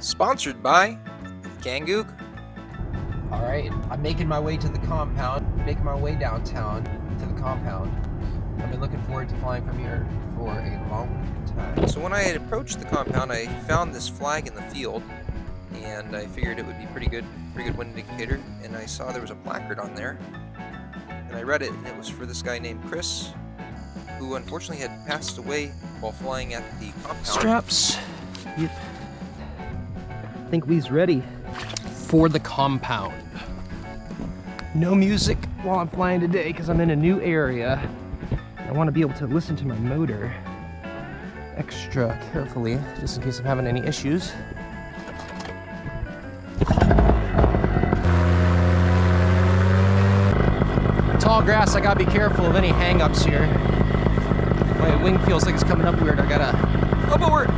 Sponsored by Kangook. All right, I'm making my way to the compound, making my way downtown to the compound. I've been looking forward to flying from here for a long time. So when I had approached the compound, I found this flag in the field, and I figured it would be pretty good, pretty good wind indicator. And I saw there was a placard on there, and I read it, and it was for this guy named Chris, who unfortunately had passed away while flying at the compound. Straps. Yep. I think we's ready for the compound. No music while I'm flying today because I'm in a new area. I want to be able to listen to my motor extra carefully just in case I'm having any issues. Tall grass, I gotta be careful of any hang-ups here. My wing feels like it's coming up weird. I gotta oh, up over.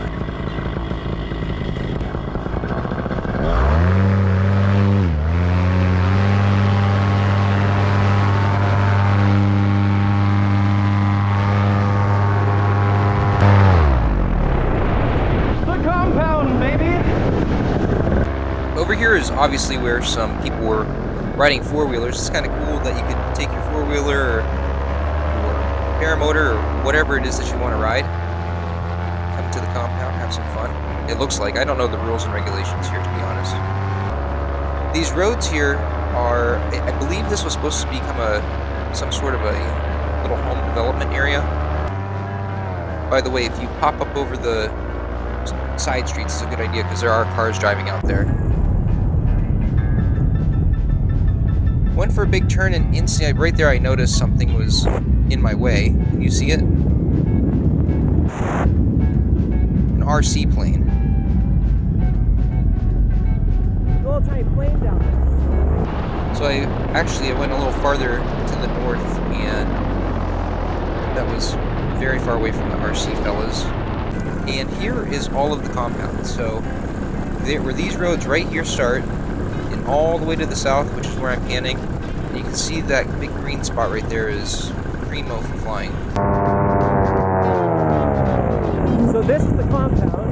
The compound, baby. Over here is obviously where some people were riding four wheelers. It's kind of cool that you could take your four wheeler or your paramotor or whatever it is that you want to ride. Come to the compound, have some fun. It looks like. I don't know the rules and regulations here, to be honest. These roads here are. I I believe this was supposed to become a some sort of a little home development area. By the way, if you pop up over the side streets, it's a good idea because there are cars driving out there. Went for a big turn and instantly, right there, I noticed something was in my way. Can you see it? An RC plane. Little plane down there. So I actually I went a little farther to the north, and that was very far away from the RC fellas. And here is all of the compound. So there, where these roads right here start, all the way to the south, which is where I'm panning, and you can see that big green spot right there is primo for flying. So this is the compound.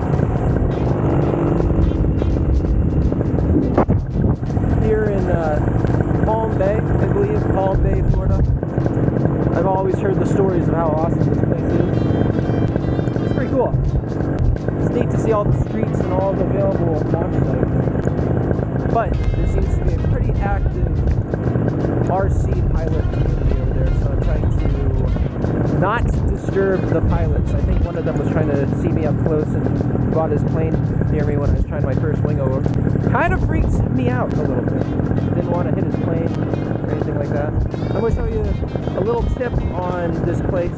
Here in uh, Palm Bay, I believe, Palm Bay, Florida. I've always heard the stories of how awesome this place is. It's pretty cool. It's neat to see all the streets and all the available sites. But there seems to be a pretty active RC pilot community over there, so I'm trying to not disturb the pilots. I think one of them was trying to see me up close and brought his plane near me when I was trying my first wing over. Kind of freaks me out a little bit. Didn't want to hit his plane or anything like that. I'm going to show you a little tip on this place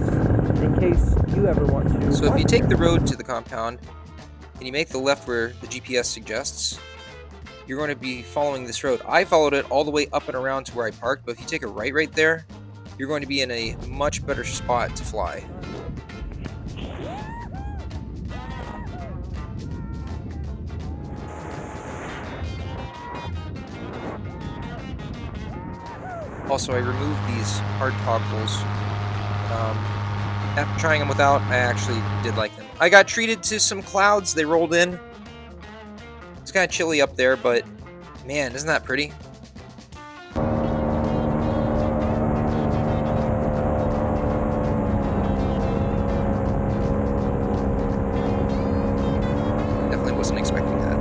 in case you ever want to. So if you take the road to the compound, and you make the left where the GPS suggests, you're going to be following this road. I followed it all the way up and around to where I parked, but if you take a right right there, you're going to be in a much better spot to fly. Also, I removed these hard toggles. Um, after trying them without, I actually did like them. I got treated to some clouds. They rolled in. It's kind of chilly up there, but man, isn't that pretty? Definitely wasn't expecting that.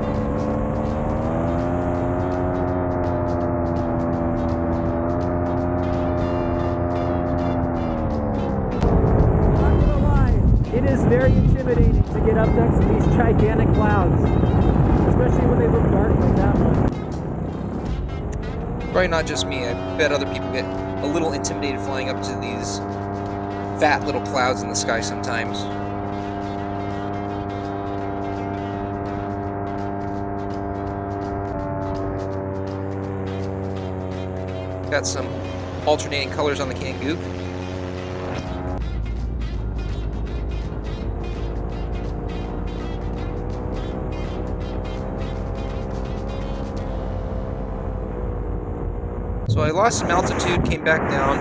Lie, it is very intimidating to get up next to these gigantic clouds, especially when they look dark like that one. Probably not just me. I bet other people get a little intimidated flying up to these fat little clouds in the sky sometimes. Got some alternating colors on the Kangook. So I lost some altitude, came back down,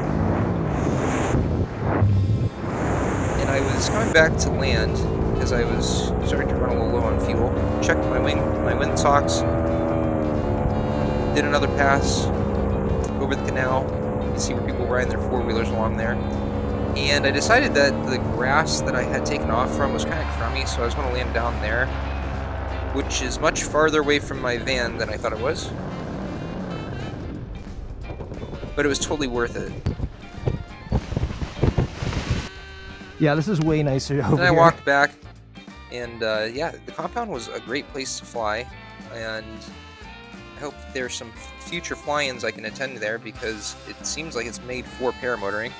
and I was coming back to land because I was starting to run a little low on fuel. checked my wing, my wind socks. Did another pass over the canal. You see where people riding their four wheelers along there. And I decided that the grass that I had taken off from was kind of crummy, so I was going to land down there, which is much farther away from my van than I thought it was. But it was totally worth it. Yeah, this is way nicer over Then I here. walked back, and uh, yeah, the compound was a great place to fly, and I hope there's some future fly-ins I can attend there because it seems like it's made for paramotoring.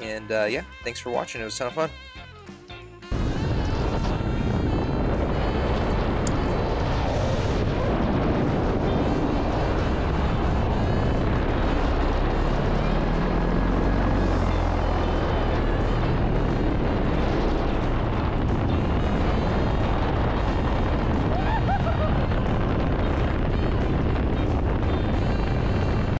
And uh, yeah, thanks for watching. It was a ton of fun.